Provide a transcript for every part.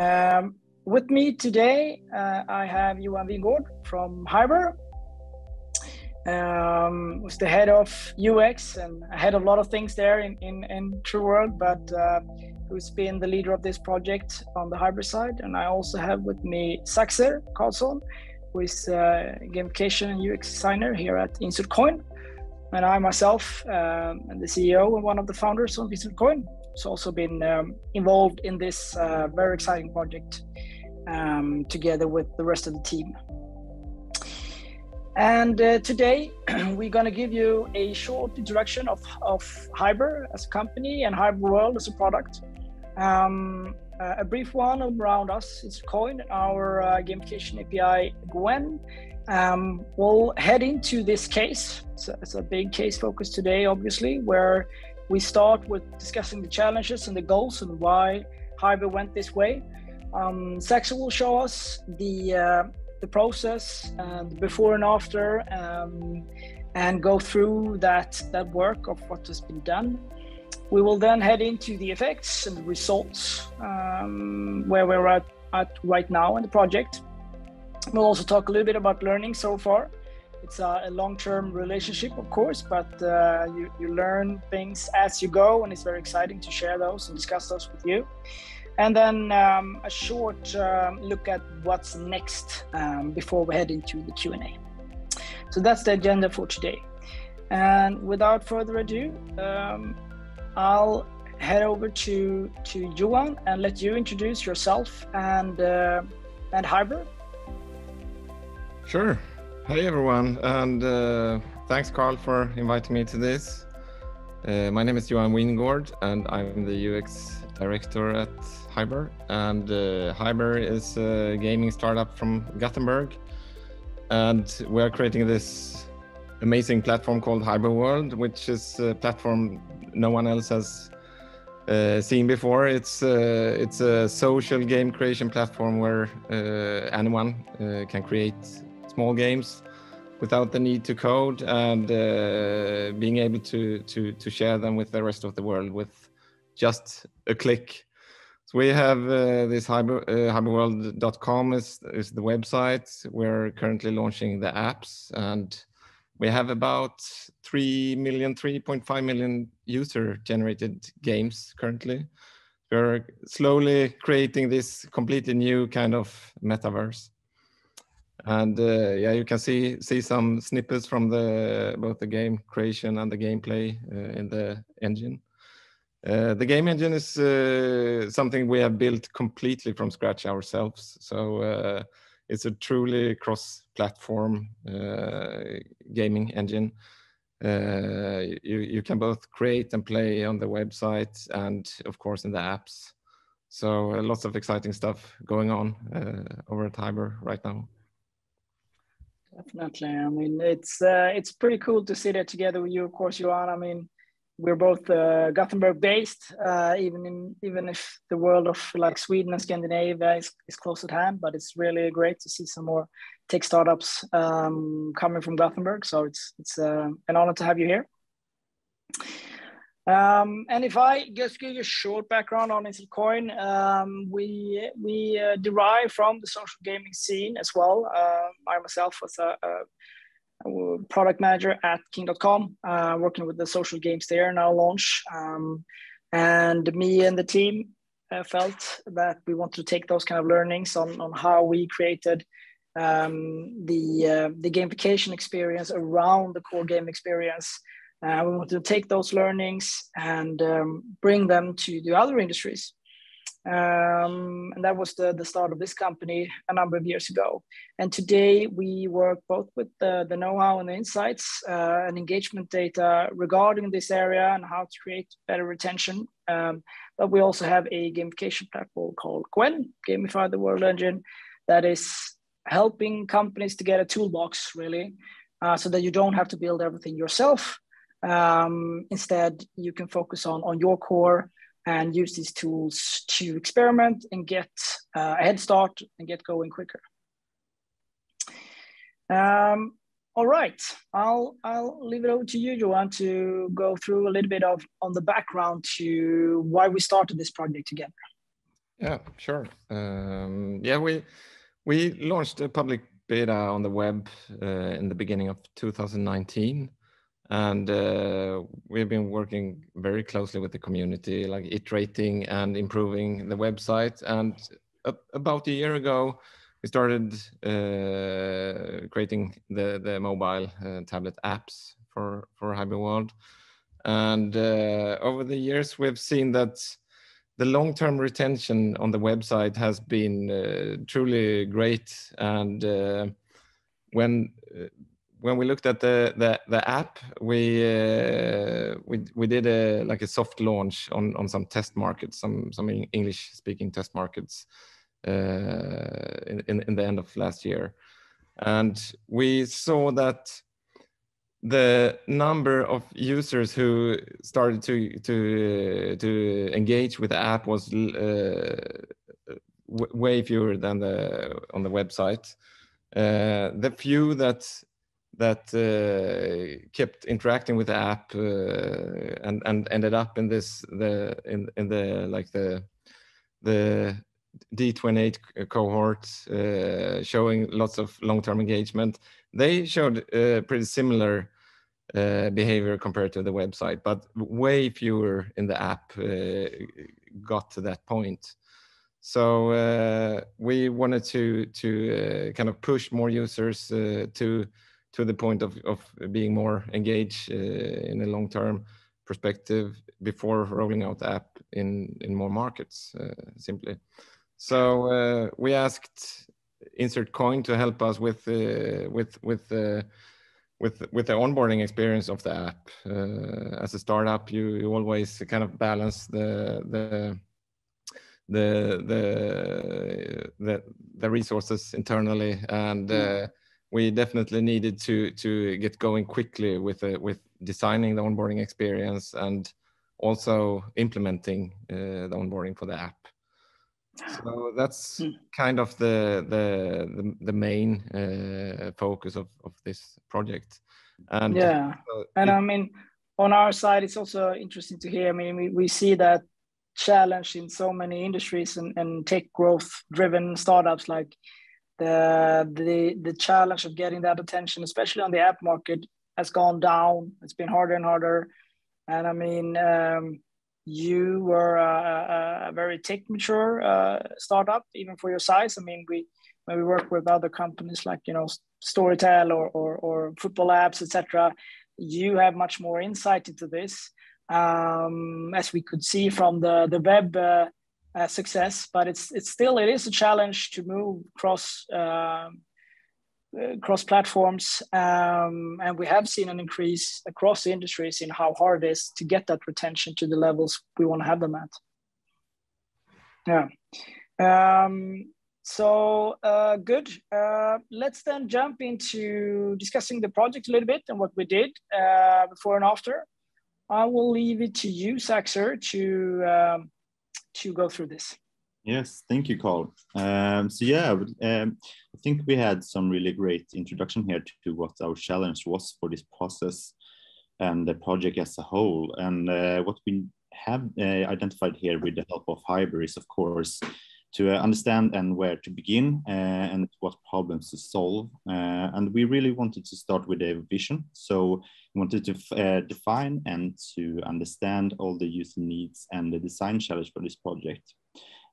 Um, with me today, uh, I have Johan Wingård from Hiber, um, who's the head of UX and head of a lot of things there in, in, in True World, but uh, who's been the leader of this project on the Hyber side. And I also have with me Saxer Karlsson, who is uh, gamification and UX designer here at Insert Coin. And I myself um, am the CEO and one of the founders of Insert Coin. Who's also been um, involved in this uh, very exciting project um, together with the rest of the team. And uh, today we're going to give you a short introduction of, of Hiber as a company and Hiber World as a product. Um, uh, a brief one around us is Coin, our uh, gamification API GWEN. Um, we'll head into this case. So it's a big case focus today, obviously, where we start with discussing the challenges and the goals and why Hiber went this way. Um, Saxer will show us the uh, the process and before and after, um, and go through that that work of what has been done. We will then head into the effects and the results um, where we're at, at right now in the project. We'll also talk a little bit about learning so far. It's a, a long-term relationship, of course, but uh, you, you learn things as you go, and it's very exciting to share those and discuss those with you. And then um, a short um, look at what's next um, before we head into the Q&A. So that's the agenda for today. And without further ado, um, I'll head over to to Johan and let you introduce yourself and uh, and Hiber. Sure. Hey everyone, and uh, thanks Carl for inviting me to this. Uh, my name is Johan Wingård, and I'm the UX director at Hiber. And uh, Hiber is a gaming startup from Gothenburg, and we are creating this amazing platform called Hiber World, which is a platform no one else has uh, seen before. It's uh, it's a social game creation platform where uh, anyone uh, can create small games without the need to code and uh, being able to to to share them with the rest of the world with just a click. So we have uh, this hiber, hiberworld.com is is the website. We're currently launching the apps and we have about 3 million, 3.5 million user generated games currently. We're slowly creating this completely new kind of metaverse. And uh, yeah, you can see see some snippets from the both the game creation and the gameplay uh, in the engine. Uh, the game engine is uh, something we have built completely from scratch ourselves. So uh, it's a truly cross-platform uh, gaming engine. You, you can both create and play on the website and of course in the apps. So lots of exciting stuff going on over at Hiber right now. Definitely. I mean, it's uh, it's pretty cool to see that together with you, of course, Johan. I mean, we're both uh, Gothenburg based, uh, even in even if the world of like Sweden and Scandinavia is, is close at hand, but it's really great to see some more tech startups um, coming from Gothenburg. So it's it's uh, an honor to have you here. Um, and if I just give you a short background on Insert Coin, um, we we uh, derive from the social gaming scene as well. Um, I myself was a, a product manager at king.com, uh, working with the social games there now launch. Um, and me and the team uh, felt that we want to take those kind of learnings on, on how we created um, the, uh, the gamification experience around the core game experience. Uh, we want to take those learnings and um, bring them to the other industries. Um, and that was the, the start of this company a number of years ago. And today we work both with the, the know-how and the insights uh, and engagement data regarding this area and how to create better retention. Um, but we also have a gamification platform called GWEN, Gamify the World Engine, that is helping companies to get a toolbox really, uh, so that you don't have to build everything yourself. Um, instead, you can focus on, on your core and use these tools to experiment and get uh, a head start and get going quicker. Um, all right, I'll, I'll leave it over to you, Johan, to go through a little bit of on the background to why we started this project together. Yeah, sure. Um, yeah, we we launched a public beta on the web uh, in the beginning of 2019, and uh, we've been working very closely with the community, like iterating and improving the website. And about a year ago, we started uh, creating the the mobile uh, tablet apps for for Hiber World. And uh, over the years, we've seen that the long-term retention on the website has been uh, truly great. And uh, when when we looked at the the, the app, we uh, we we did a like a soft launch on on some test markets, some some English-speaking test markets uh, in, in in the end of last year, and we saw that the number of users who started to to to engage with the app was uh, way fewer than the on the website. Uh, the few that that uh, kept interacting with the app uh, and and ended up in this the in in the like the the D28 cohort uh, showing lots of long-term engagement they showed uh, pretty similar uh, behavior compared to the website, but way fewer in the app uh, got to that point. So uh, we wanted to to uh, kind of push more users uh, to to the point of of being more engaged uh, in a long term perspective before rolling out the app in in more markets. simply, so we asked Insert Coin to help us with with with with with the onboarding experience of the app uh, as a startup you, you always kind of balance the the the the the, the resources internally and uh, we definitely needed to to get going quickly with uh, with designing the onboarding experience and also implementing uh, the onboarding for the app. So that's hmm. kind of the the the, the main uh, focus of of this project. And yeah. and i mean on our side it's also interesting to hear. I mean we, we see that challenge in so many industries and, and tech growth driven startups like the the the challenge of getting that attention especially on the app market has gone down it's been harder and harder and i mean um, you were a, a very tech mature uh, startup, even for your size. I mean, we when we work with other companies like you know Storytel or or, or football apps, etc. You have much more insight into this, um, as we could see from the the web uh, uh, success. But it's it's still it is a challenge to move across um, uh, cross platforms. Um, and we have seen an increase across the industries in how hard it is to get that retention to the levels we want to have them at. Yeah. Um, so uh, good. Uh, let's then jump into discussing the project a little bit and what we did uh, before and after. I will leave it to you saxer to um, to go through this Yes, thank you, Carl. Um, so yeah, um, I think we had some really great introduction here to what our challenge was for this process and the project as a whole. And uh, what we have uh, identified here with the help of Hiber is, of course, to uh, understand and where to begin uh, and what problems to solve. Uh, and we really wanted to start with a vision. So we wanted to uh, define and to understand all the user needs and the design challenge for this project.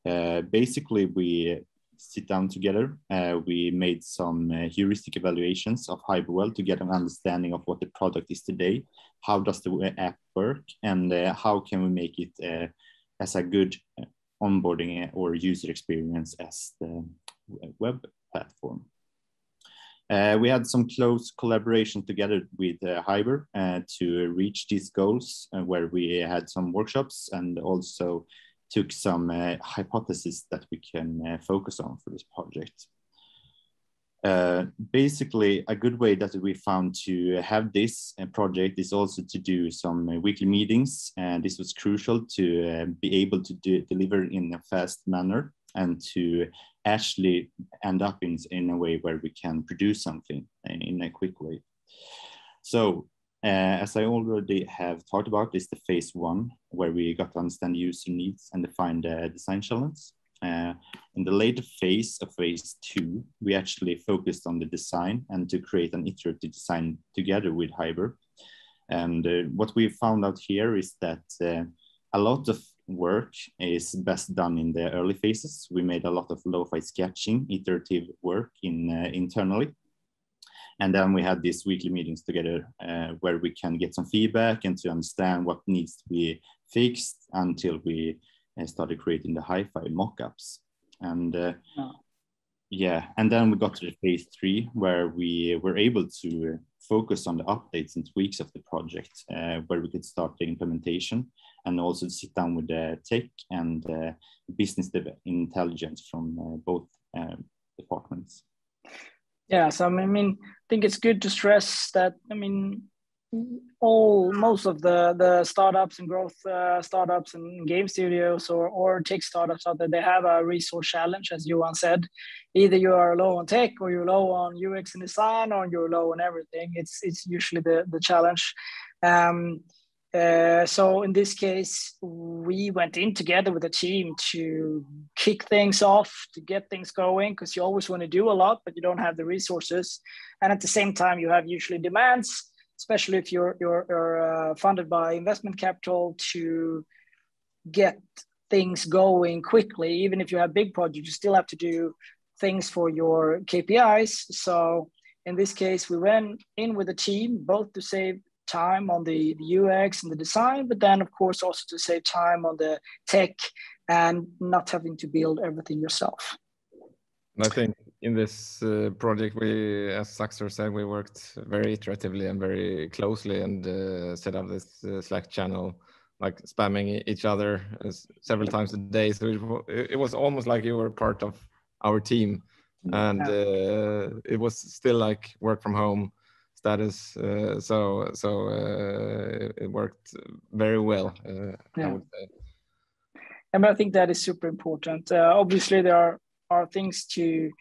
Uh, basically, we sit down together. Uh, we made some uh, heuristic evaluations of World to get an understanding of what the product is today. How does the app work, and uh, how can we make it uh, as a good onboarding or user experience as the web platform. Uh, we had some close collaboration together with uh, Hiber uh, to reach these goals, where we had some workshops and also took some uh, hypotheses that we can uh, focus on for this project. Uh, basically, a good way that we found to have this uh, project is also to do some uh, weekly meetings. And this was crucial to uh, be able to do, deliver in a fast manner and to actually end up in, in a way where we can produce something in a quick way. So uh, as I already have talked about, is the phase one, where we got to understand user needs and define the design challenge. Uh, in the later phase of phase two, we actually focused on the design and to create an iterative design together with Hiber. And uh, what we found out here is that a lot of work is best done in the early phases. We made a lot of lo-fi sketching, iterative work in uh, internally. And then we had these weekly meetings together uh, where we can get some feedback and to understand what needs to be fixed until we uh, started creating the hi-fi mockups. And uh, oh. Yeah, and then we got to the phase three where we were able to focus on the updates and tweaks of the project, uh, where we could start the implementation and also sit down with the tech and uh, business intelligence from uh, both um, departments. Yeah, so I mean, I think it's good to stress that. I mean, all most of the the startups and growth uh, startups and game studios or or tech startups out there they have a resource challenge as you Johan said. Either you are low on tech or you're low on UX and design or you're low on everything. It's it's usually the the challenge. Um, uh, so in this case we went in together with the team to kick things off to get things going because you always want to do a lot but you don't have the resources. And at the same time you have usually demands especially if you're you're, you're uh, funded by investment capital to get things going quickly. Even if you have big projects you still have to do things for your kpis so in this case we went in with a team both to save time on the, the ux and the design but then of course also to save time on the tech and not having to build everything yourself. I think in this uh, project, we, as Saxer said, we worked very iteratively and very closely and uh, set up this uh, Slack channel, like spamming each other uh, several times a day. So it, it, was almost like you were part of our team, and uh, it was still like work from home status. Uh, so so it worked very well. yeah. I would say. And I think that is super important. obviously, there are are things to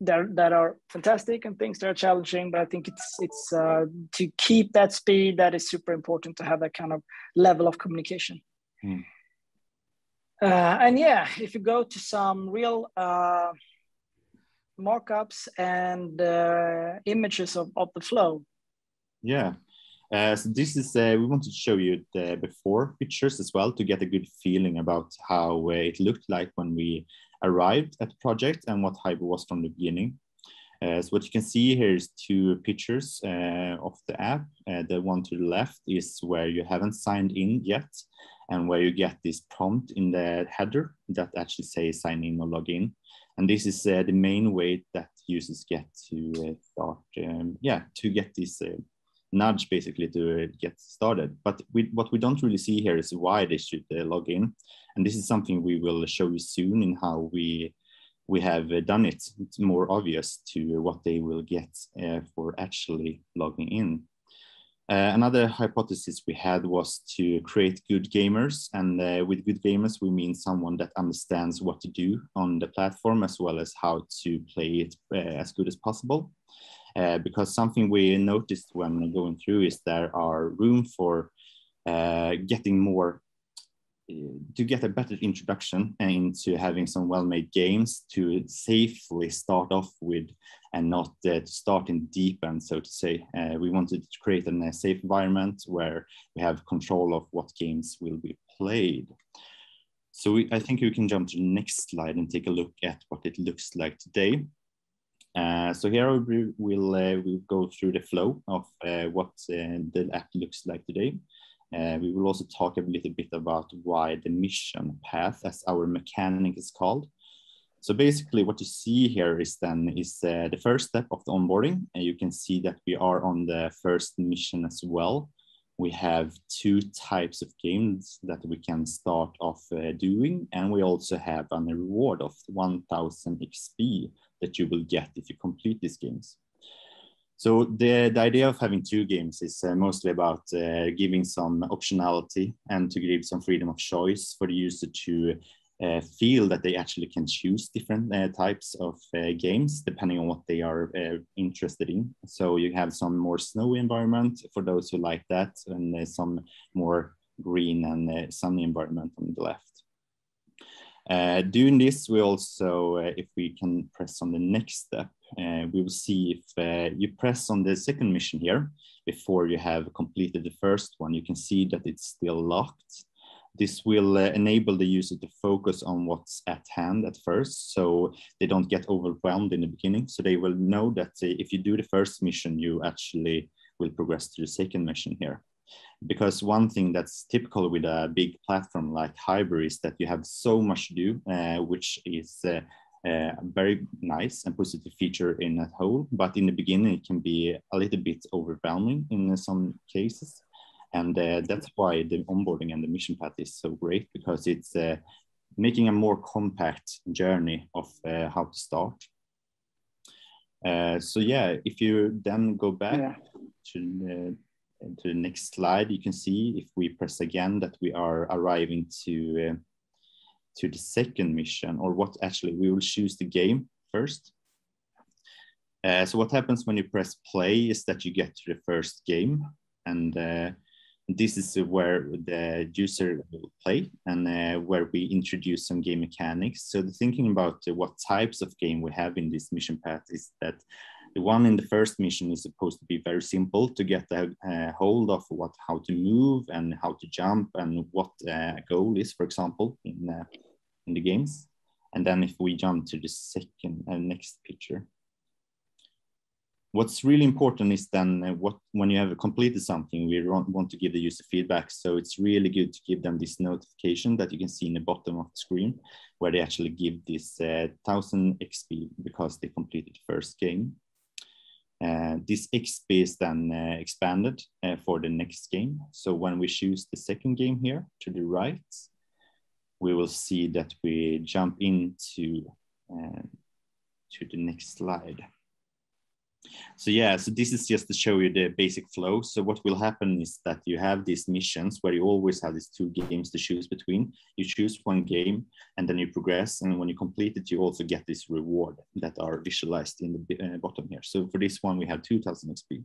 that that are fantastic and things that are challenging but i think it's it's uh, to keep that speed that is super important to have that kind of level of communication. Mm. uh, and yeah if you go to some real uh, markups and uh, images of, of the flow. Yeah. Uh, so this is uh, we wanted to show you the before pictures as well to get a good feeling about how it looked like when we arrived at the project and what Hiber was from the beginning. Uh, so what you can see here is two pictures uh, of the app. Uh, the one to the left is where you haven't signed in yet and where you get this prompt in the header that actually says sign in or log in. And this is uh, the main way that users get to uh, start, um, yeah, to get this uh, nudge basically to get started. But we, what we don't really see here is why they should log in. And this is something we will show you soon in how we we have done it. It's more obvious to what they will get uh, for actually logging in. Uh, another hypothesis we had was to create good gamers. And uh, with good gamers, we mean someone that understands what to do on the platform as well as how to play it uh, as good as possible. Uh, because something we noticed when going through is there are room for uh, getting more to get a better introduction into having some well-made games to safely start off with and not uh, start in deep end, so to say. Uh, we wanted to create a uh, safe environment where we have control of what games will be played. So we, I think we can jump to the next slide and take a look at what it looks like today. Uh, so here we will uh, we'll go through the flow of uh, what the app looks like today. Uh, we will also talk a little bit about why the mission path, as our mechanic is called. So basically what you see here is then is uh, the first step of the onboarding. And you can see that we are on the first mission as well. We have two types of games that we can start off uh, doing. And we also have a reward of 1000 XP that you will get if you complete these games. So the, the idea of having two games is uh, mostly about uh, giving some optionality and to give some freedom of choice for the user to uh, feel that they actually can choose different uh, types of uh, games depending on what they are uh, interested in. So you have some more snowy environment for those who like that and some more green and sunny environment on the left. Uh, doing this, we also, uh, if we can press on the next step, uh, we will see if uh, you press on the second mission here before you have completed the first one, you can see that it's still locked. This will uh, enable the user to focus on what's at hand at first, so they don't get overwhelmed in the beginning. So they will know that uh, if you do the first mission, you actually will progress to the second mission here because one thing that's typical with a big platform like Hiber is that you have so much to do, uh, which is uh, uh, very nice and positive feature in that whole. But in the beginning, it can be a little bit overwhelming in some cases. And uh, that's why the onboarding and the mission path is so great because it's uh, making a more compact journey of uh, how to start. so yeah, if you then go back yeah. to to the next slide, you can see if we press again that we are arriving to, uh, to the second mission or what actually we will choose the game first. Uh, so what happens when you press play is that you get to the first game and uh, this is where the user will play and uh, where we introduce some game mechanics. So the thinking about what types of game we have in this mission path is that the one in the first mission is supposed to be very simple to get a, a hold of what, how to move and how to jump and what uh, goal is, for example, in, uh, in the games. And then if we jump to the second uh, next picture, what's really important is then uh, what when you have completed something we want to give the user feedback. So it's really good to give them this notification that you can see in the bottom of the screen where they actually give this uh, 1000 xp because they completed the first game this XP is then uh, expanded uh, for the next game. So when we choose the second game here to the right, we will see that we jump into uh, to the next slide. So yeah, so this is just to show you the basic flow. So what will happen is that you have these missions where you always have these two games to choose between. You choose one game and then you progress. And when you complete it, you also get this reward that are visualized in the uh, bottom here. So for this one, we have 2000 XP.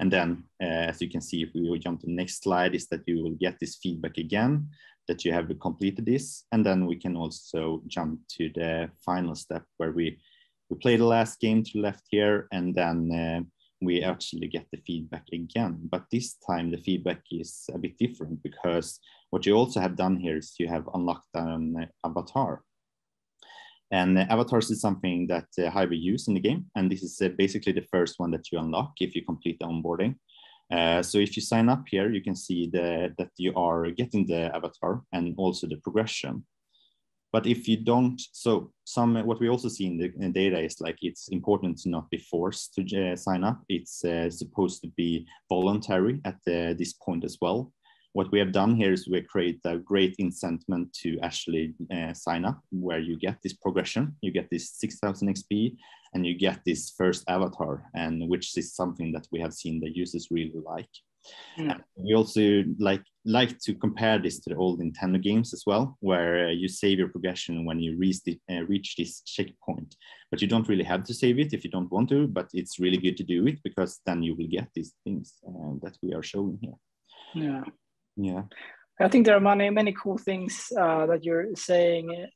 And then uh, as you can see, if we will jump to the next slide is that you will get this feedback again that you have completed this. And then we can also jump to the final step where we we play the last game to left here, and then uh, we actually get the feedback again. But this time the feedback is a bit different because what you also have done here is you have unlocked an avatar. And avatars is something that uh, Hiber use in the game. And this is uh, basically the first one that you unlock if you complete the onboarding. Uh, so if you sign up here, you can see the, that you are getting the avatar and also the progression. But if you don't, so some what we also see in the, in data is like it's important to not be forced to uh, sign up. It's uh, supposed to be voluntary at the, this point as well. What we have done here is we create a great incentive to actually uh, sign up, where you get this progression, you get this 6,000 XP, and you get this first avatar, and which is something that we have seen the users really like. Mm. We also like like to compare this to the old Nintendo games as well, where uh, you save your progression when you reach, the, uh, reach this checkpoint. But you don't really have to save it if you don't want to, but it's really good to do it because then you will get these things uh, that we are showing here. Yeah. Yeah. I think there are many, many cool things uh, that you're saying,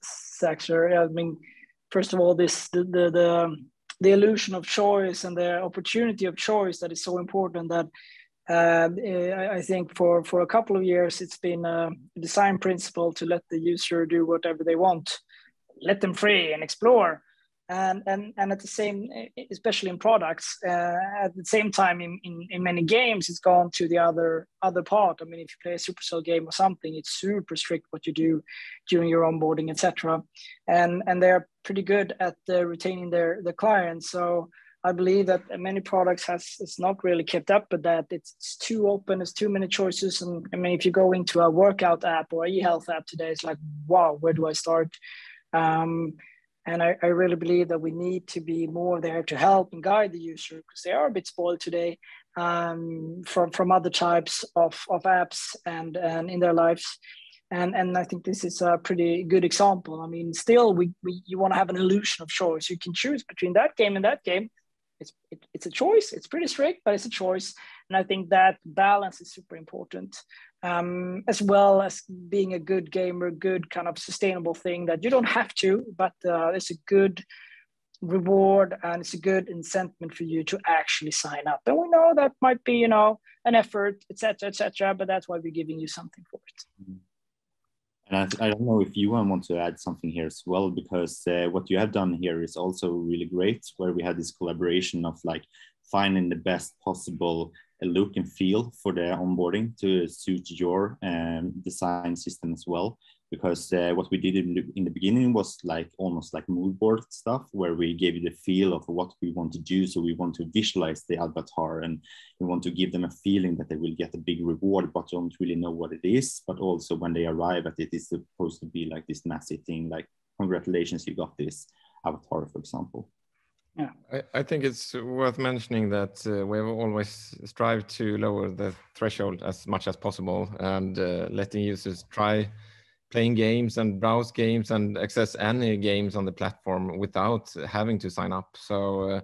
Saxer. I mean, first of all, this the, the, the the illusion of choice and the opportunity of choice that is so important that um, eh, I think for, for a couple of years, it's been a design principle to let the user do whatever they want, let them free and explore. And, and, and at the same, especially in products, uh, at the same time in, in, in many games, it's gone to the other other part. I mean, if you play a Supercell game or something, it's super strict what you do during your onboarding, etc. And and they're pretty good at uh, retaining their the clients. So I believe that many products has it's not really kept up with that. It's, too open. It's too many choices. And I mean, if you go into a workout app or e-health app today, it's like, wow, where do I start? Um, and I, I, really believe that we need to be more there to help and guide the user because they are a bit spoiled today um, from from other types of, of apps and and in their lives. And and I think this is a pretty good example. I mean, still, we, we you want to have an illusion of choice. You can choose between that game and that game it's it, it's a choice it's pretty strict but it's a choice and i think that balance is super important um, as well as being a good gamer, good kind of sustainable thing that you don't have to, but uh, it's a good reward and it's a good incentive for you to actually sign up. And we know that might be, you know, an effort, etc., etc. but that's why we're giving you something for it. Mm-hmm. And I, I, don't know if you want to add something here as well, because uh, what you have done here is also really great, where we had this collaboration of like finding the best possible look and feel for the onboarding to suit your um, design system as well because uh, what we did in the, in the beginning was like almost like mood board stuff where we gave you the feel of what we want to do. So we want to visualize the avatar and we want to give them a feeling that they will get a big reward but don't really know what it is. But also when they arrive at it it's supposed to be like this massive thing like congratulations you got this avatar for example. Yeah. I, I, think it's worth mentioning that uh, we have always strived to lower the threshold as much as possible and uh, letting users try playing games and browse games and access any games on the platform without having to sign up. So, uh,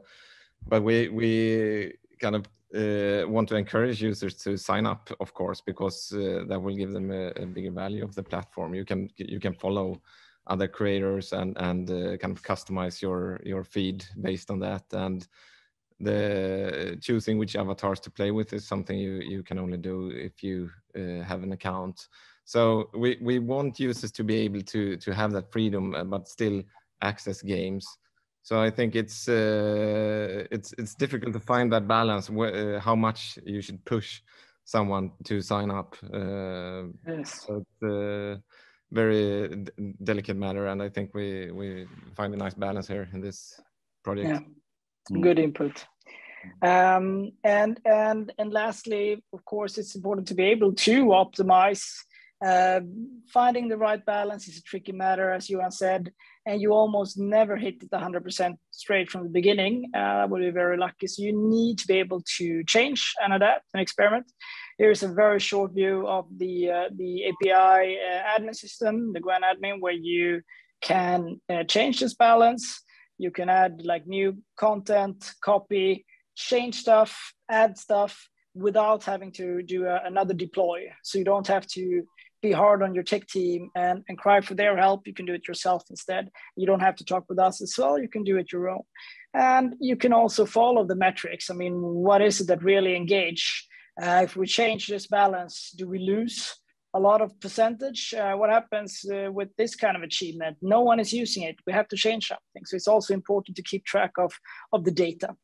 but we we kind of uh, want to encourage users to sign up, of course, because uh, that will give them a, a, bigger value of the platform. You can you can follow other creators and and uh, kind of customize your your feed based on that and the choosing which avatars to play with is something you you can only do if you uh, have an account so we, we want users to be able to, to have that freedom, uh, but still access games. So I think it's uh, it's it's difficult to find that balance. uh, how much you should push someone to sign up. Uh, yes. So it's a very delicate matter, and I think we we find a nice balance here in this project. Yeah. Mm. Good input. Um, and and and lastly, of course, it's important to be able to optimize uh, finding the right balance is a tricky matter, as Johan said, and you almost never hit it 100% straight from the beginning. Uh, that would be very lucky. So you need to be able to change and adapt and experiment. Here's a very short view of the, uh, the API uh, admin system, the GWEN admin, where you can uh, change this balance. You can add like new content, copy, change stuff, add stuff without having to do a, another deploy. So you don't have to be hard on your tech team and, and cry for their help. You can do it yourself instead. You don't have to talk with us as well. You can do it your own. And you can also follow the metrics. I mean, what is it that really engage? Uh, if we change this balance, do we lose a lot of percentage? Uh, what happens uh, with this kind of achievement? No one is using it. We have to change something. So it's also important to keep track of, of the data.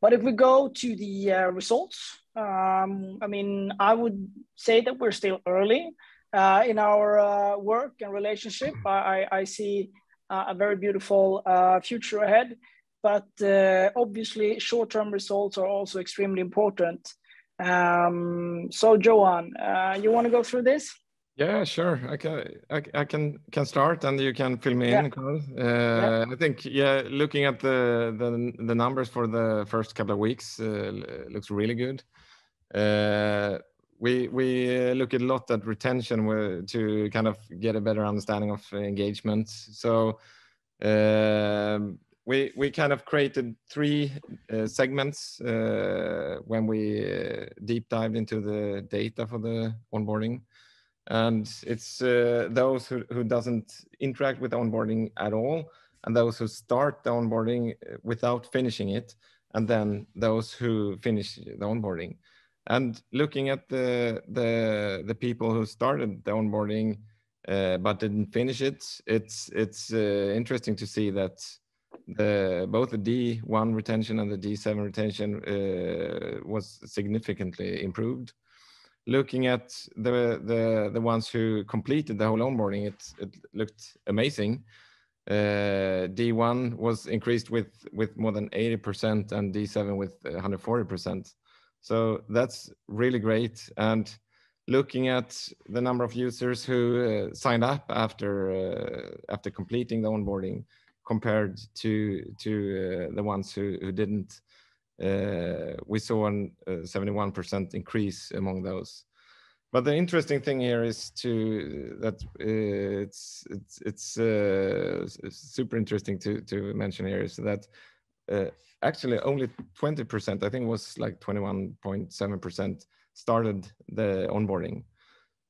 But if we go to the uh, results, um, I mean, I would say that we're still early uh, in our uh, work and relationship. I, I see uh, a very beautiful uh, future ahead, but uh, obviously, short term results are also extremely important. Um, so, Johan, you want to go through this? Yeah, sure. I can I, I can can start and you can fill me yeah. in, Carl. Uh, yeah. I think yeah, looking at the, the the numbers for the first couple of weeks uh, looks really good. Uh, we we look a lot at retention to kind of get a better understanding of engagement. So um, we we kind of created three uh, segments uh, when we uh, deep dived into the data for the onboarding and it's uh, those who, doesn't interact with onboarding at all and those who start the onboarding uh, without finishing it and then those who finish the onboarding and looking at the the the people who started the onboarding uh, but didn't finish it it's it's uh, interesting to see that the both the d1 retention and the d7 retention uh, was significantly improved looking at the the the ones who completed the whole onboarding, it it looked amazing. Uh, D1 was increased with with more than 80% and D7 with 140%. So that's really great. And looking at the number of users who uh, signed up after uh, after completing the onboarding compared to to uh, the ones who, who didn't uh, we saw a 71% increase among those. But the interesting thing here is to that uh, it's it's it's uh, super interesting to to mention here is that uh, actually only 20%, I think was like 21.7% started the onboarding.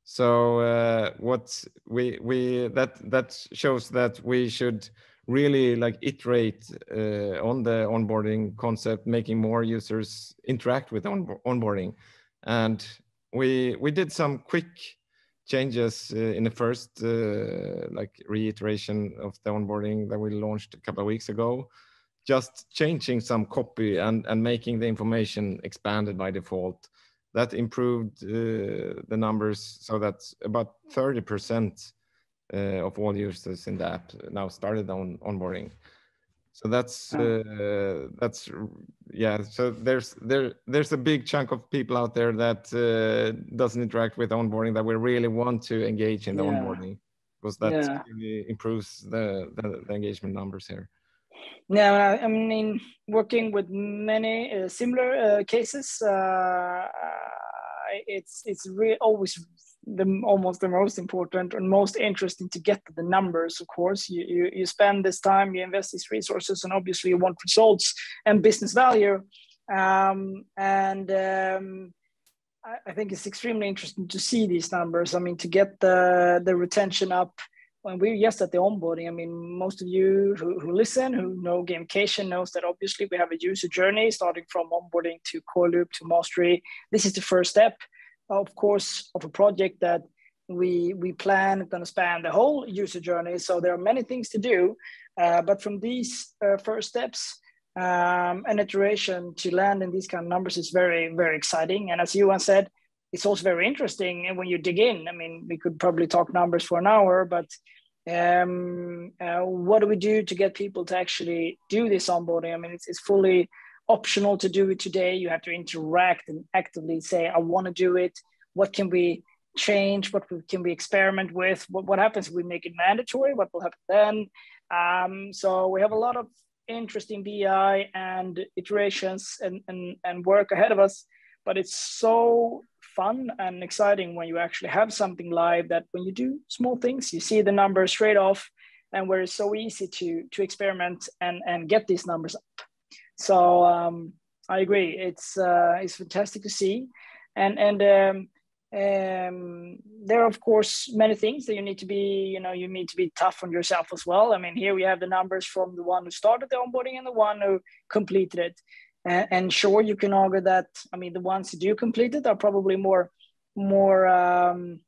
So uh, what we we that that shows that we should really like iterate uh, on the onboarding concept, making more users interact with on onboarding, and we we did some quick changes uh, in the first uh, like reiteration of the onboarding that we launched a couple of weeks ago just changing some copy and, and making the information expanded by default. That improved uh, the numbers so that about 30% uh, of all users in the app now started on onboarding. So that's uh, that's yeah. So there's there there's a big chunk of people out there that uh, doesn't interact with onboarding that we really want to engage in the yeah. onboarding because that yeah. really improves the, the, the engagement numbers here. Now, I mean, working with many uh, similar uh, cases, uh it's it's really always the almost the most important and most interesting to get the numbers. Of course, you, you you spend this time, you invest these resources, and obviously you want results and business value. Um, and um, I, I think it's extremely interesting to see these numbers. I mean, to get the the retention up when we're just at the onboarding, I mean, most of you who, who listen, who know gamification knows that obviously we have a user journey starting from onboarding to core loop to mastery. This is the first step, of course, of a project that we we plan going to span the whole user journey. So there are many things to do, uh, but from these uh, first steps, um, an iteration to land in these kind of numbers is very very exciting. And as Johan said, it's also very interesting. And when you dig in, I mean, we could probably talk numbers for an hour, but um, uh, what do we do to get people to actually do this onboarding? I mean, it's, it's fully optional to do it today. You have to interact and actively say, I want to do it. What can we change? What can we experiment with? What, what happens if we make it mandatory? What will happen then? Um, so we have a lot of interesting BI and iterations and, and, and work ahead of us, but it's so fun and exciting when you actually have something live that when you do small things, you see the numbers straight off and where it's so easy to, to experiment and, and get these numbers up. So um, I agree. It's, uh, it's fantastic to see. And, and um, um, there are of course many things that you need to be you know you need to be tough on yourself as well i mean here we have the numbers from the one who started the onboarding and the one who completed it and, and, sure, you can argue that. I mean, the ones who do complete it are probably more more um,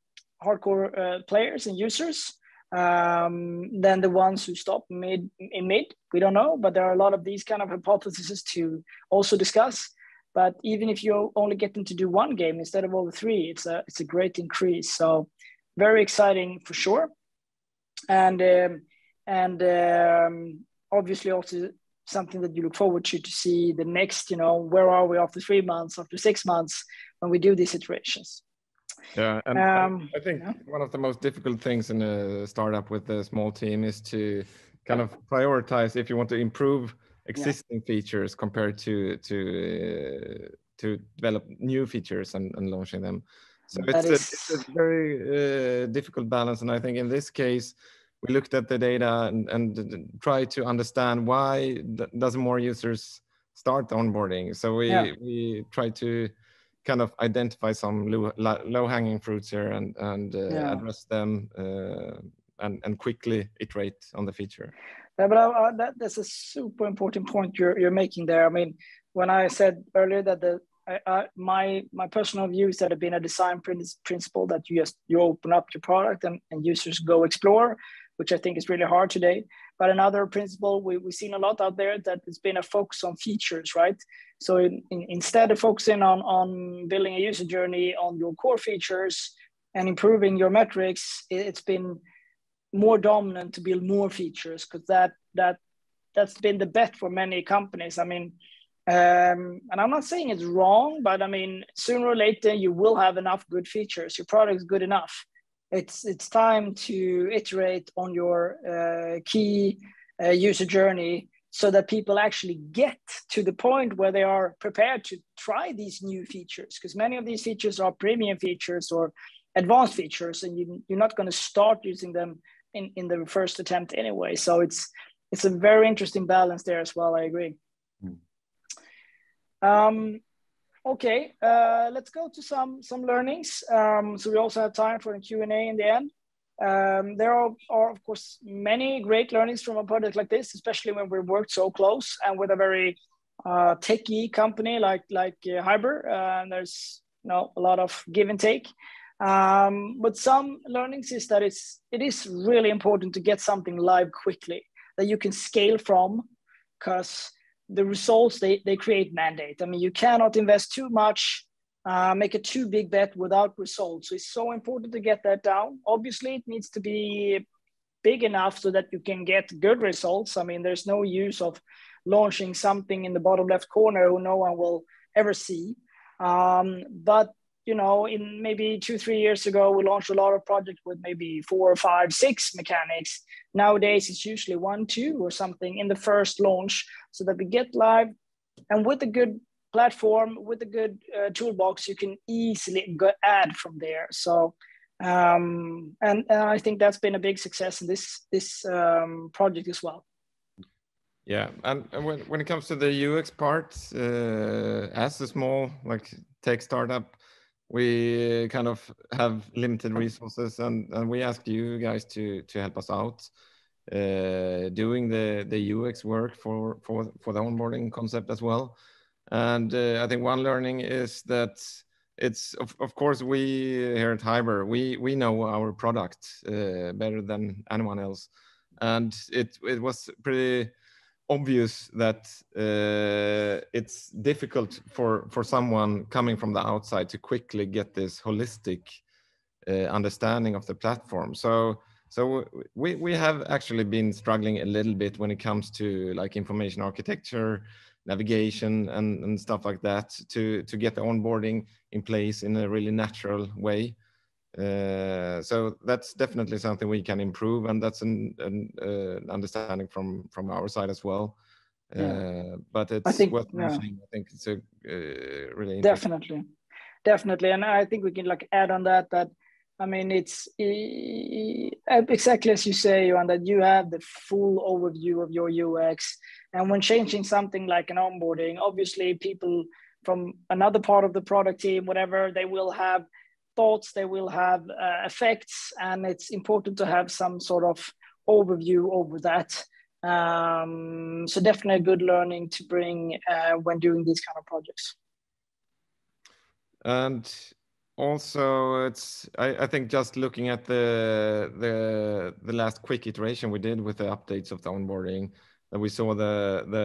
hardcore uh, players and users um, than the ones who stop mid in mid. We don't know, but there are a lot of these kind of hypotheses to also discuss. But even if you only get them to do one game instead of all the three, it's a it's a great increase. So very exciting for sure, and um, and um, obviously also something that you look forward to to see the next you know where are we after three months after six months when we do these iterations yeah and um, i think yeah. one of the most difficult things in a startup with a small team is to kind of prioritize if you want to improve existing yeah. features compared to to uh, to develop new features and, and launching them so it's, is... a, it's, a, very uh, difficult balance and i think in this case we looked at the data and, and tried to understand why doesn't more users start onboarding. So we yeah. we try to kind of identify some low, low hanging fruits here and and uh, yeah. address them uh, and and quickly iterate on the feature. Yeah, but uh, that, that's a super important point you're you're making there. I mean, when I said earlier that the I, my my personal view is that have been a design principle that you just you open up your product and, and users go explore which I think is really hard today. But another principle we, we've seen a lot out there that it's been a focus on features, right? So in, in, instead of focusing on, on building a user journey on your core features and improving your metrics, it, it's been more dominant to build more features because that that that's been the bet for many companies. I mean, um, and I'm not saying it's wrong, but I mean, sooner or later you will have enough good features. Your product is good enough it's it's time to iterate on your uh, key uh, user journey so that people actually get to the point where they are prepared to try these new features. Because many of these features are premium features or advanced features and you, you're not going to start using them in, in the first attempt anyway. So it's it's a very interesting balance there as well. I agree. Mm. um, okay, uh, let's go to some some learnings. Um, so we also have time for a Q and A in the end. Um, there are, are, of course, many great learnings from a project like this, especially when we worked so close and with a very uh, techy company like like uh, Hiber. Uh, there's you know a lot of give and take. Um, but some learnings is that it's it is really important to get something live quickly that you can scale from, because the results they, they create mandate. I mean, you cannot invest too much, uh, make a too big bet without results. So it's so important to get that down. Obviously, it needs to be big enough so that you can get good results. I mean, there's no use of launching something in the bottom left corner who no one will ever see. Um, but you know, in maybe two, three years ago, we launched a lot of projects with maybe four, five, six mechanics. Nowadays, it's usually one, two, or something in the first launch, so that we get live. And with a good platform, with a good uh, toolbox, you can easily go add from there. So, um, and, and I think that's been a big success in this this um, project as well. Yeah, and when when it comes to the UX part, uh, as a small like tech startup, we kind of have limited resources and, and we ask you guys to to help us out uh, doing the the UX work for for for the onboarding concept as well. And uh, I think one learning is that it's of, of course we here at Hiber we we know our product uh, better than anyone else, and it it was pretty obvious that uh, it's difficult for for someone coming from the outside to quickly get this holistic uh, understanding of the platform. So so we we have actually been struggling a little bit when it comes to like information architecture, navigation, and and stuff like that to to get the onboarding in place in a really natural way. Uh, so that's definitely something we can improve, and that's an, an uh, understanding from from our side as well. Yeah. Uh, but it's I think, worth yeah. I think it's a uh, really definitely, definitely, and I think we can like add on that that. I mean, it's exactly as you say, Johan, that you have the full overview of your UX. And when changing something like an onboarding, obviously people from another part of the product team, whatever, they will have thoughts, they will have uh, effects, and it's important to have some sort of overview over that. Um, so definitely a good learning to bring uh, when doing these kind of projects. And also, it's I, I, think just looking at the the the last quick iteration we did with the updates of the onboarding, that we saw the the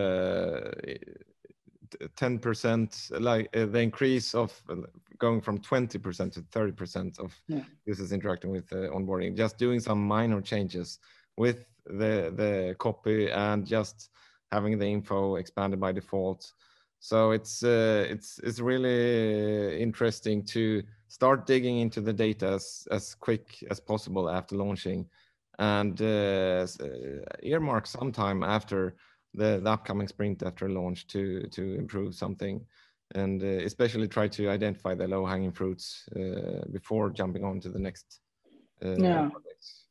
10% like uh, the increase of uh, going from 20% to 30% of yeah. users interacting with uh, onboarding. Just doing some minor changes with the the copy and just having the info expanded by default. So it's uh, it's it's really interesting to start digging into the data as, as quick as possible after launching and uh, uh earmark some time after the, the upcoming sprint after launch to to improve something and uh, especially try to identify the low hanging fruits uh, before jumping on to the next uh, yeah projects.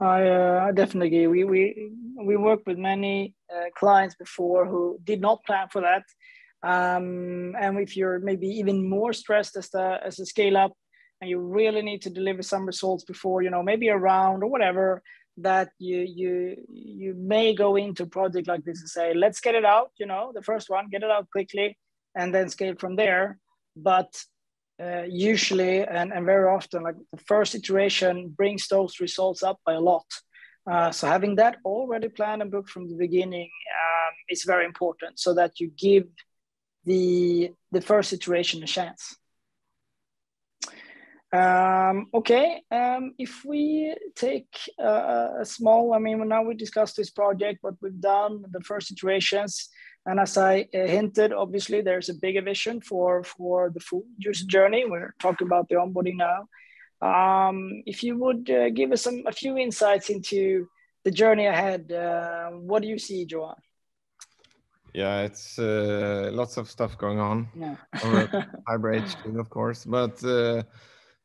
I, uh, I definitely agree. We we we worked with many uh, clients before who did not plan for that, um, and if you're maybe even more stressed as the as a scale up, and you really need to deliver some results before you know maybe a round or whatever, that you you you may go into a project like this and say let's get it out you know the first one get it out quickly and then scale from there. But uh, usually and, and very often like the first iteration brings those results up by a lot. Uh, so having that already planned and booked from the beginning um, is very important so that you give the the first iteration a chance. Um, okay, um, if we take uh, a small, I mean, now we discussed this project, what we've done, the first iterations, and as I uh, hinted, obviously there's a bigger vision for for the full user journey. We're talking about the onboarding now. Um, if you would uh, give us some a few insights into the journey ahead, uh, what do you see, Johan? Yeah, it's uh, lots of stuff going on. Yeah, Hiber HQ, of course, but uh,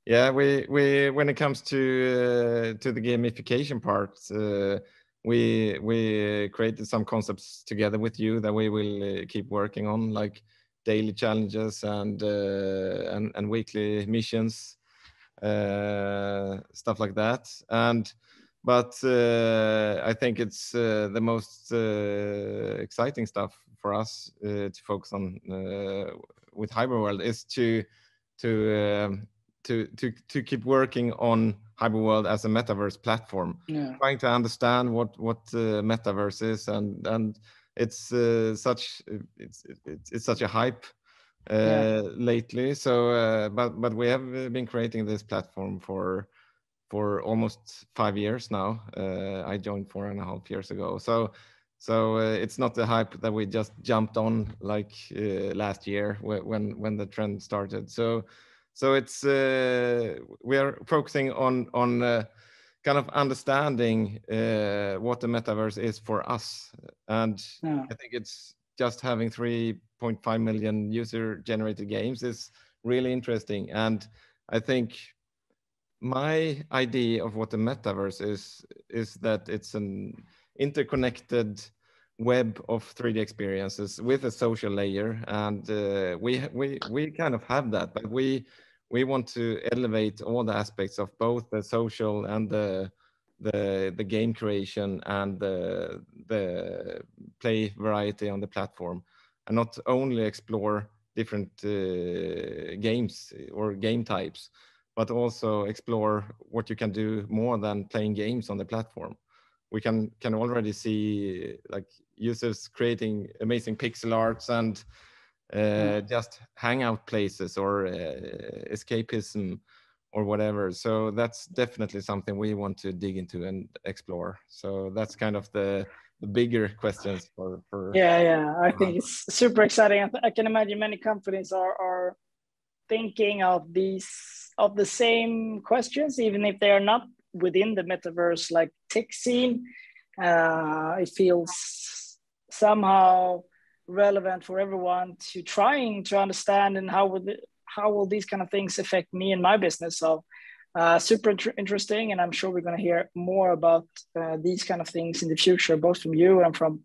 yeah, we we when it comes to uh, to the gamification part, uh, we we created some concepts together with you that we will uh, keep working on, like daily challenges and uh, and, and weekly missions, uh, stuff like that. And but uh, I think it's uh, the most uh, exciting stuff for us uh, to focus on with HiberWorld is to to um, to to to keep working on HiberWorld as a metaverse platform, yeah. trying to understand what what uh, metaverse is, and and it's uh, such it's, it's it's such a hype uh, yeah. lately. So, uh, but but we have been creating this platform for for almost five years now. Uh, I joined four and a half years ago. So so uh, it's not the hype that we just jumped on like uh, last year when when the trend started. So so it's uh, we are focusing on on uh, kind of understanding uh, what the metaverse is for us, and yeah. I think it's just having 3.5 million user generated games is really interesting, and I think my idea of what the metaverse is is that it's an interconnected web of 3D experiences with a social layer, and uh, we we we kind of have that, but we we want to elevate all the aspects of both the social and the the the game creation and the the play variety on the platform and not only explore different uh, games or game types but also explore what you can do more than playing games on the platform. We can can already see like users creating amazing pixel arts and uh, just hangout places or uh, escapism or whatever. So that's definitely something we want to dig into and explore. So that's kind of the, the bigger questions for, for yeah yeah. I think it's super exciting. I can imagine many companies are, are thinking of these of the same questions even if they are not within the metaverse like tech scene. Uh, it feels somehow relevant for everyone to trying to understand and how would how will these kind of things affect me and my business. So uh, super interesting and i'm sure we're going to hear more about uh, these kind of things in the future both from you and from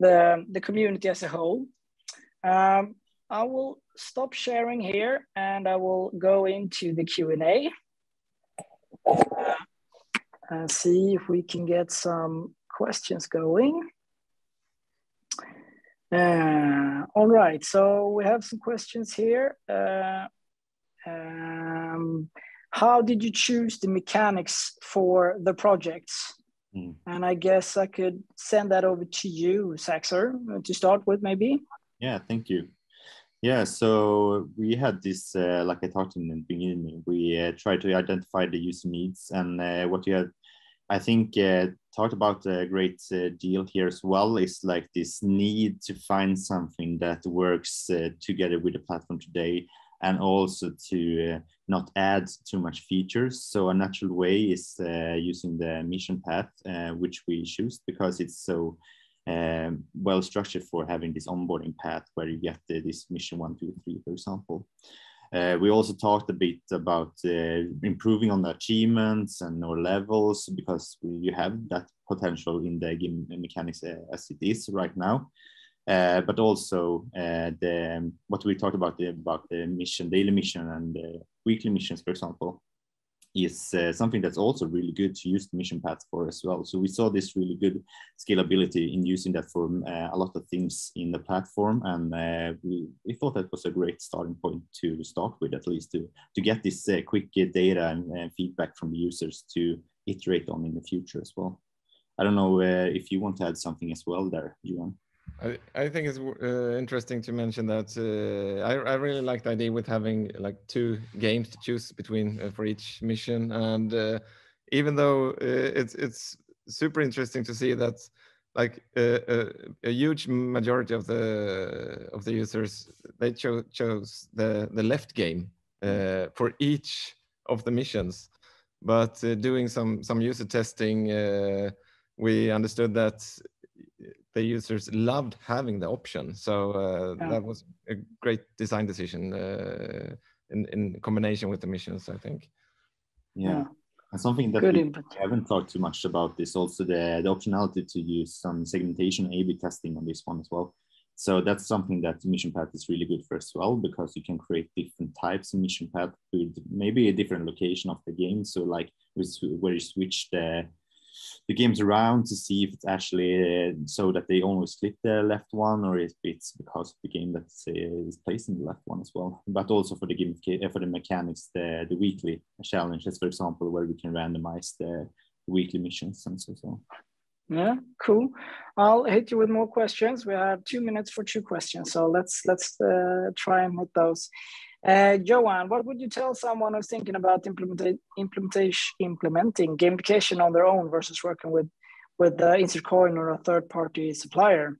the, the community as a whole. Um, i will stop sharing here and i will go into the q&a uh, and see if we can get some questions going uh, all right, so we have some questions here. Uh, um, how did you choose the mechanics for the projects? Mm. And I guess I could send that over to you, Saxer, to start with, maybe. Yeah, thank you. Yeah, so we had this, uh, like I talked in the beginning, we uh, tried to identify the user needs and uh, what you had I think uh, talked about a great uh, deal here as well is like this need to find something that works uh, together with the platform today and also to uh, not add too much features. So a natural way is uh, using the mission path, uh, which we choose because it's so um, well structured for having this onboarding path where you get this mission one, two, three, for example. Uh, we also talked a bit about uh, improving on the achievements and our levels because you have that potential in the game mechanics uh, as it is right now. Uh, but also uh, the what we talked about the, about the mission, daily mission and weekly missions, for example is uh, something that's also really good to use the mission path for as well. So we saw this really good scalability in using that for uh, a lot of things in the platform. And uh, we, we thought that was a great starting point to start with, at least to, to get this uh, quick data and feedback from the users to iterate on in the future as well. I don't know uh, if you want to add something as well there, Johan. I, I think it's uh, interesting to mention that uh, I, I really like the idea with having like two games to choose between uh, for each mission. And uh, even though uh, it's it's super interesting to see that like a, uh, a, a, huge majority of the of the users they cho chose the the left game for each of the missions. But doing some some user testing, we understood that the users loved having the option. So uh, yeah. that was a great design decision uh, in, in combination with the missions, I think. Yeah. yeah. And something that Good we input. haven't talked too much about is also the, the optionality to use some segmentation A-B testing on this one as well. So that's something that mission path is really good for as well because you can create different types of mission path with maybe a different location of the game. So like where you switch the the games around to see if it's actually uh, so that they always click the left one or if it's because of the game that uh, is placed in the left one as well. But also for the game uh, for the mechanics, the the weekly challenges, for example, where we can randomize the weekly missions and so on. Yeah, cool. I'll hit you with more questions. We have two minutes for two questions, so let's let's uh, try and hit those. Uh, Johan, what would you tell someone who's thinking about implementation implementing gamification on their own versus working with with uh, Insert Coin or a third party supplier?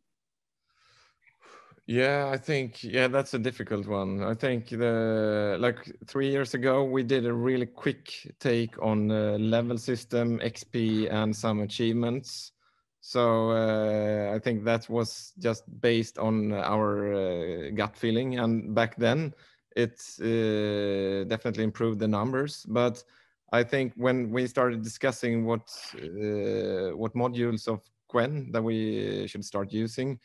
Yeah, I think yeah, that's a difficult one. I think the like three years ago we did a really quick take on level system, XP, and some achievements. So uh, I think that was just based on our uh, gut feeling, and back then it uh, definitely improved the numbers. But I think when we started discussing what uh, what modules of GWEN that we should start using,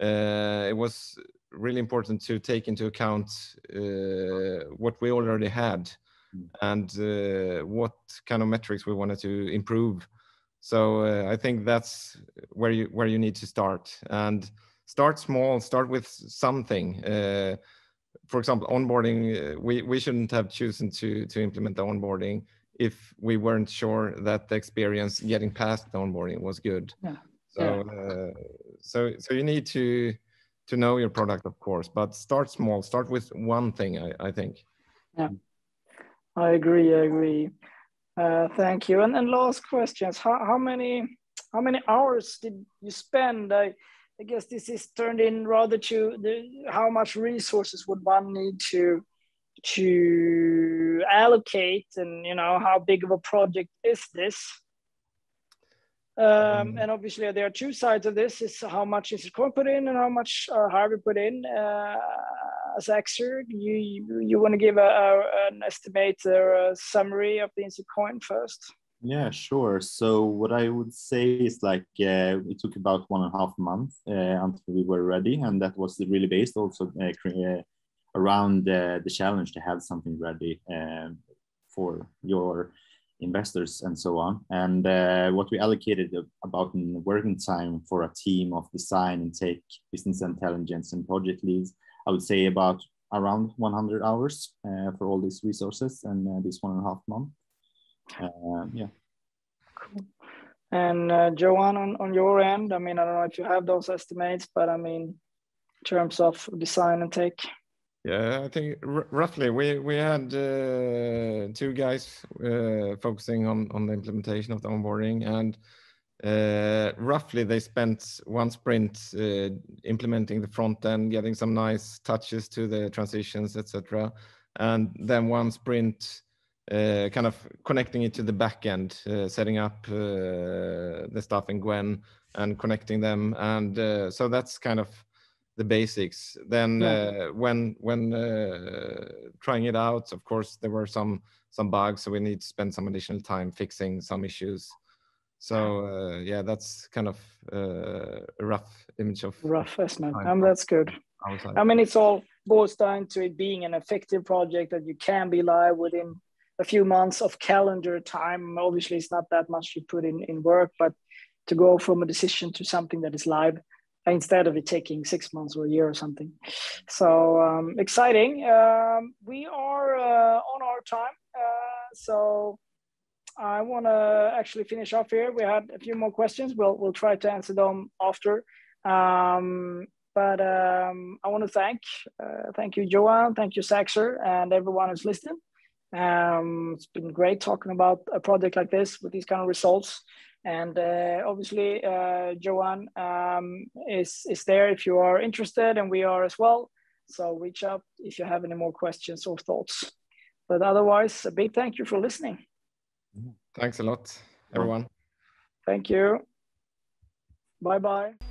uh, it was really important to take into account uh, what we already had mm. and what kind of metrics we wanted to improve so uh, I think that's where you where you need to start and start small. Start with something. For example, onboarding. Uh, we we shouldn't have chosen to to implement the onboarding if we weren't sure that the experience getting past the onboarding was good. Yeah. So yeah. Uh, so so you need to to know your product, of course, but start small. Start with one thing. I, I think. Yeah, I agree. I agree. Uh, thank you. And then last questions. How, how many how many hours did you spend? I, I guess this is turned in rather to the, how much resources would one need to to allocate, and you know how big of a project is this? Um, mm. and obviously, there are two sides of this: is how much is it put in, and how much uh, Hiber put in. Uh, as Saxer, you you want to give a, a, an estimate or a summary of the Insert Coin first? Yeah, sure. So what I would say is like uh, it took about one and a half month uh, until we were ready, and that was really based also uh, uh around the challenge to have something ready um, for your investors and so on. And uh, what we allocated about in working time for a team of design and tech, business intelligence, and project leads I would say about around 100 hours uh, for all these resources and uh, this one and a half month. Uh, yeah. Cool. And uh, Johan, on, on your end, I mean, I don't know if you have those estimates, but I mean, in terms of design and tech. Yeah, I think roughly we we had uh, two guys uh, focusing on on the implementation of the onboarding, and uh, roughly, they spent one sprint uh, implementing the front end, getting some nice touches to the transitions, etc., and then one sprint uh, kind of connecting it to the back end, uh, setting up uh, the stuff in GWEN and connecting them, and uh, so that's kind of the basics. Then yeah. when when trying it out, of course, there were some some bugs, so we need to spend some additional time fixing some issues. So uh, yeah, that's kind of uh, a rough image of rough estimate, and that's good. I mean, it's all boils down to it being an effective project that you can be live within a few months of calendar time. Obviously, it's not that much you put in in work, but to go from a decision to something that is live instead of it taking six months or a year or something. So um, exciting. Um, we are uh, on our time, uh, so I want to actually finish off here. We had a few more questions. We'll we'll try to answer them after. Um, but um, I want to thank uh, thank you, Johan. Thank you, Saxer, and everyone who's listening. Um, it's been great talking about a project like this with these kind of results. And uh, obviously, uh, Johan um, is is there if you are interested, and we are as well. So reach out if you have any more questions or thoughts. But otherwise, a big thank you for listening. Thanks a lot, everyone. Thank you. Bye bye.